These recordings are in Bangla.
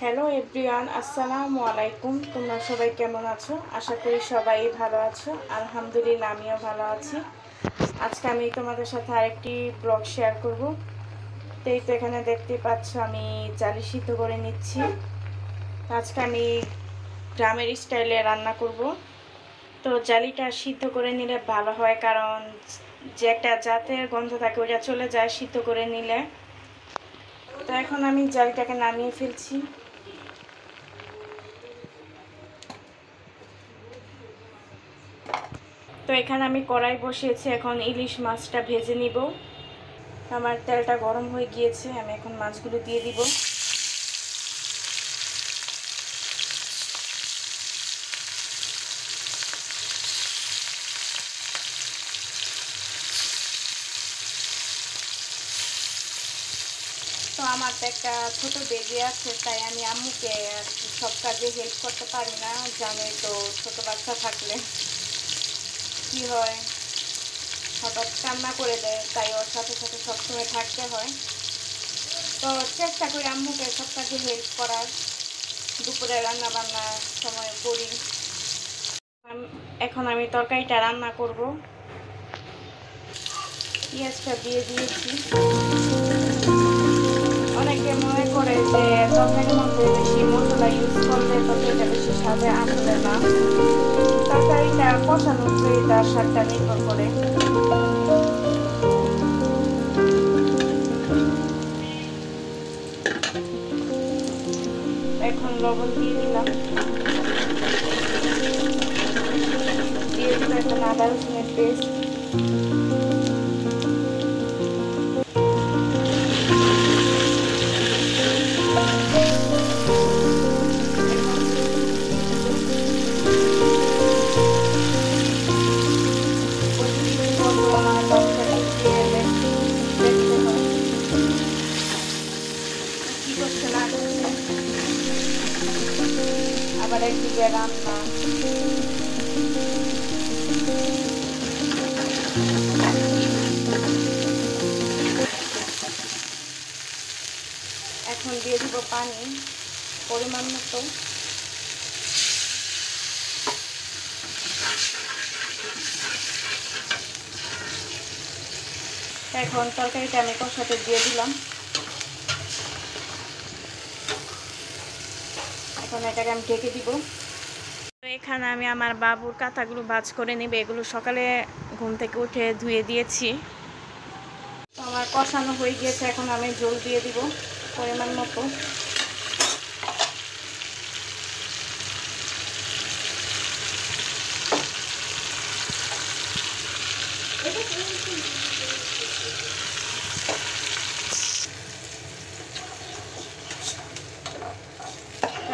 হ্যালো এভরিওয়ান, আসসালামু আলাইকুম। তোমরা সবাই কেমন আছো? আশা করি সবাই ভালো আছো। আলহামদুলিল্লাহ, আমিও ভালো আছি। আজকে আমি তোমাদের সাথে আরেকটি ব্লগ শেয়ার করব। তো এই তো এখানে দেখতে পাচ্ছ, আমি জালি সিদ্ধ করে নিচ্ছি। আজকে আমি গ্রামের স্টাইলে রান্না করব। তো জালিটা সিদ্ধ করে নিলে ভালো হয়, কারণ যে একটা জাতের গন্ধ থাকে ওটা চলে যায় সিদ্ধ করে নিলে। তো এখন আমি জালটাকে নামিয়ে ফেলছি। তো এখানে আমি কড়াই বসিয়েছি, এখন ইলিশ মাছটা ভেজে নিব। আমার তেলটা গরম হয়ে গিয়েছে, আমি এখন মাছগুলো দিয়ে দিব। তো আমার তো একটা ছোটো বেবি আছে, তাই আমি আম্মুকে সব কাজে হেল্প করতে পারি না, জানোই তো ছোটো বাচ্চা থাকলে। কি হয়? হঠাৎ কান্না করে দেয়, তাই ওর সাথে সাথে সবসময় থাকতে হয়। তো চেষ্টা করি আম্মুকে সব কাজে হেল্প করার। দুপুরে রান্না বান্নার সময় করি। এখন আমি তরকারিটা রান্না করব। পেঁয়াজটা দিয়ে দিয়েছি। অনেকে মনে করে যে তরকারির মধ্যে বেশি মশলা ইউজ করলে তরকারিটা বেশি স্বাদে আসবে না। তরকারিটা কষানোর তার নির্ভর করে। এখন লবণ দিয়ে দিলাম। দিয়ে দিলাম এখন আদা রসুনের পেস্ট। রান্না এখন দিয়ে দিব পানি, পরিমাণ মতো। এখন তরকারিটা আমি কষাতে দিয়ে দিলাম। এখন এটাকে আমি ঢেকে দিব। এখানে আমি আমার বাবুর কাঁথাগুলো ভাজ করে নেবে, এগুলো সকালে ঘুম থেকে উঠে ধুয়ে দিয়েছি। আমার কষানো হয়ে গিয়েছে, এখন আমি জল দিয়ে দিব পরিমাণ মতো।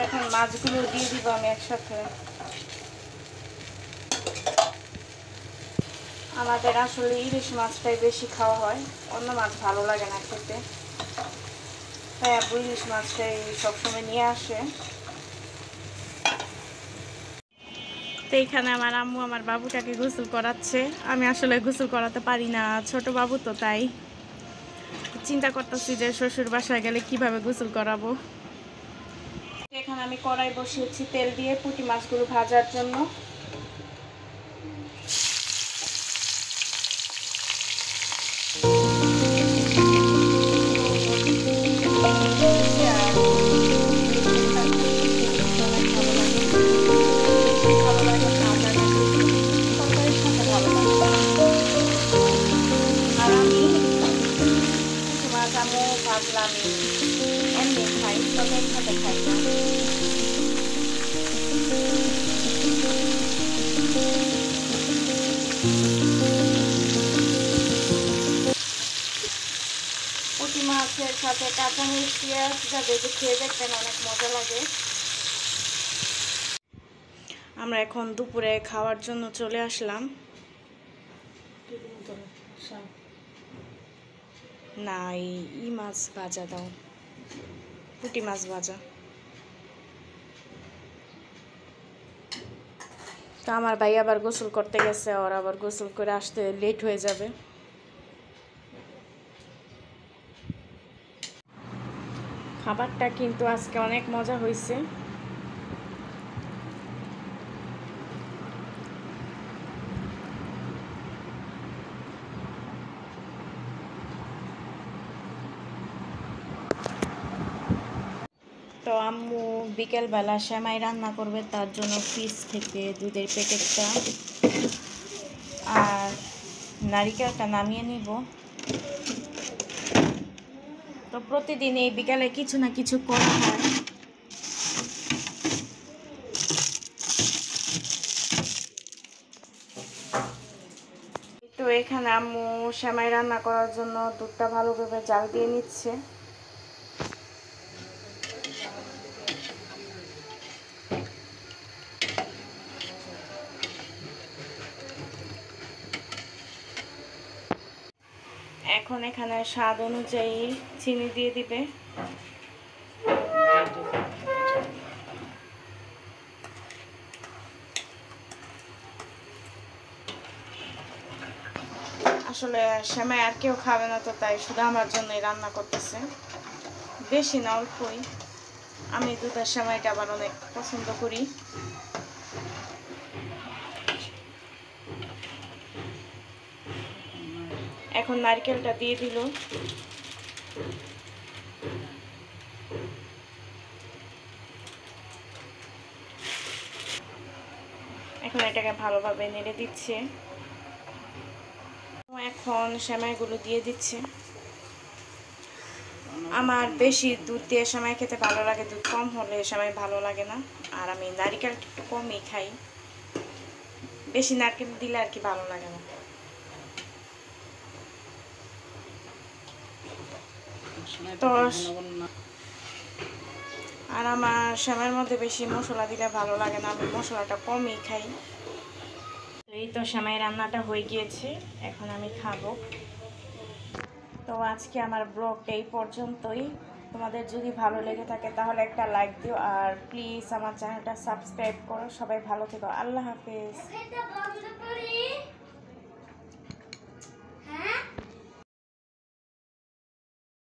এখন মাছগুলো দিয়ে দিব আমি একসাথে। আমাদের আসলে ইলিশ মাছটাই বেশি খাওয়া হয়। অন্য মাছ ভালো লাগে না খেতে। তাই আব্বু ইলিশ মাছটাই সবসময় নিয়ে আসে। তো এইখানে আমার আম্মু আমার বাবুটাকে গোসল করাচ্ছে। আমি আসলে গোসল করাতে পারি না, ছোট বাবু তো তাই। চিন্তা করতেছি যে শ্বশুর বাসায় গেলে কীভাবে গোসল করাবো। এখানে আমি কড়াই বসিয়েছি তেল দিয়ে পুঁটি মাছগুলো ভাজার জন্য। ভাজলাম এমনি খাই খাই সাথে কাঁচামরিচ পেঁয়াজটা ভেজে খেয়ে দেখবেন অনেক মজা লাগে। আমরা এখন দুপুরে খাওয়ার জন্য চলে আসলাম। না, এই মাছ ভাজা দাও। পুঁটি মাছ ভাজা। তো আমার ভাই আবার গোসল করতে গেছে, ওর আবার গোসল করে আসতে লেট হয়ে যাবে। খাবারটা কিন্তু আজকে অনেক মজা হয়েছে তো আম্মু বিকেলবেলা সেমাই রান্না করবে, তার জন্য ফ্রিজ থেকে দুধের প্যাকেটটা আর নারিকেলটা নামিয়ে নিব। তো প্রতিদিন এই বিকালে কিছু না কিছু করা হয়। তো এখানে আম্মু সেমাই রান্না করার জন্য দুধটা ভালোভাবে জাল দিয়ে নিচ্ছে। এখন এখানে স্বাদ অনুযায়ী চিনি দিয়ে দিবে। আসলে সেমাই আর কেউ খাবে না তো, তাই শুধু আমার জন্যই রান্না করতেছে। বেশি না, অল্পই। আমি দুধের সেমাইটা আবার অনেক পছন্দ করি। এখন নারকেলটা দিয়ে দিল। এখন এটাকে ভালোভাবে নেড়ে দিচ্ছে। এখন সেমাইগুলো দিয়ে দিচ্ছে। আমার বেশি দুধ দিয়ে সেমাই খেতে ভালো লাগে, দুধ কম হলে সেমাই ভালো লাগে না। আর আমি নারিকেল একটু কমই খাই। বেশি নারকেল দিলে আর কি ভালো লাগে না। তো আর আমার সেমাইয়ের মধ্যে বেশি মশলা দিলে ভালো লাগে না আমি মশলাটা কমই খাই। এই তো সেমাই রান্নাটা হয়ে গিয়েছে এখন আমি খাব। তো আজকে আমার ব্লগটা এই পর্যন্তই। তোমাদের যদি ভালো লেগে থাকে তাহলে একটা লাইক দিও আর প্লিজ আমার চ্যানেলটা সাবস্ক্রাইব করো। সবাই ভালো থেকো। আল্লাহ হাফেজ।